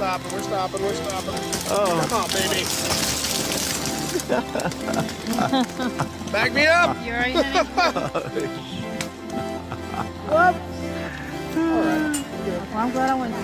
stopping, we're stopping, we're stopping. Oh. Come on, baby. Back me up. You alright, Well, I'm glad I went.